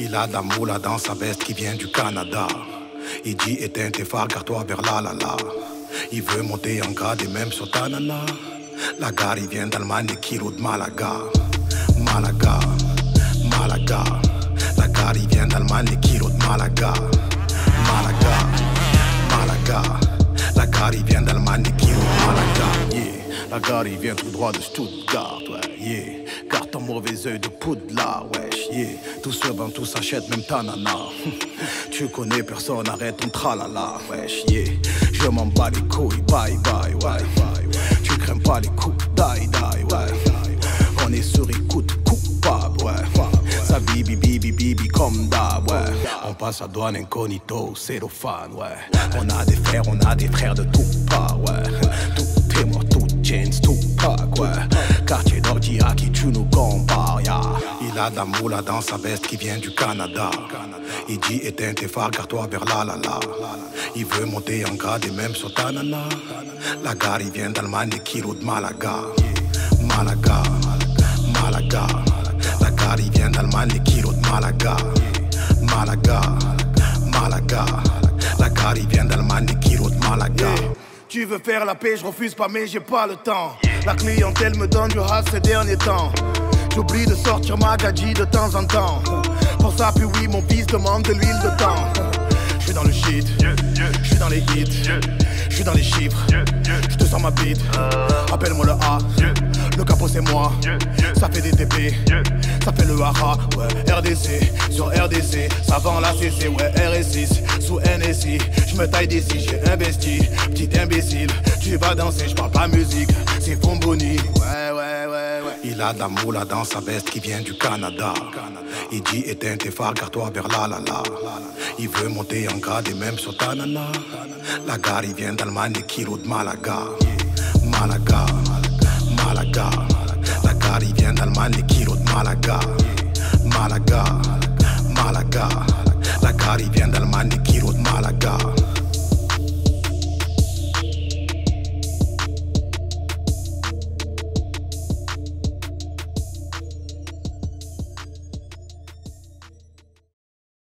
Il a moula dans sa veste qui vient du Canada. Il dit éteins tes phares, toi vers la la la. Il veut monter en grade et même sur ta nana. La gare, il vient d'Allemagne, des kilos de Malaga. Malaga, Malaga. La gare, il vient d'Allemagne, des kilos de. Malaga, La gare, il vient tout droit de Stuttgart, ouais, yeah. Garde ton mauvais oeil de poudlard, wesh, yeah. Tout se vend, tout s'achète, même ta nana. tu connais personne, arrête ton tralala, wesh, yeah. Je m'en bats les couilles, bye bye, ouais. Tu crains pas les coups, die die, ouais. On est sur écoute coupable, ouais. Ça bibi bibi bibi comme d'hab, ouais. Passe à douane incognito, fan, ouais. On a des frères, on a des frères de tout part, ouais. Tout est mort, tout James, tout pack, ouais. Quartier d'ordi à qui tu nous compares, yeah. Il a de la moula dans sa veste qui vient du Canada. Il dit éteins tes phares, toi vers la la la. Il veut monter en grade et même sur ta nana. La gare, il vient d'Allemagne, des kilos de Malaga. Malaga, Malaga. La gare, il vient d'Allemagne, des kilos de. Malaga, Tu veux faire la paix, je refuse pas, mais j'ai pas le temps. La clientèle me donne du rap ces derniers temps. J'oublie de sortir ma gadji de temps en temps. Pour ça, puis oui, mon fils demande de l'huile de temps. Je suis dans le shit, je suis dans les hits, je suis dans les chiffres, je te sens ma bite. Appelle-moi le A, le capot c'est moi. Ça fait des TP, ça fait le haha, ouais, RDC, sur RDC, ça vend la CC, ouais, RS6, sous NSI. Je me taille d'ici, j'ai investi, imbécile. Tu vas danser, je parle pas musique, c'est Fomboni, ouais, ouais, ouais, ouais. Il a de la dans sa veste qui vient du Canada. Il dit éteins tes phares, toi vers la la la. Il veut monter en grade et même sur ta nana. La gare, il vient d'Allemagne, des kilos de Malaga. Malaga, Malaga. La gare, il vient d'Allemagne, kilos de Malaga. Malaga, Malaga. La gare, il vient d'Allemagne, des kilos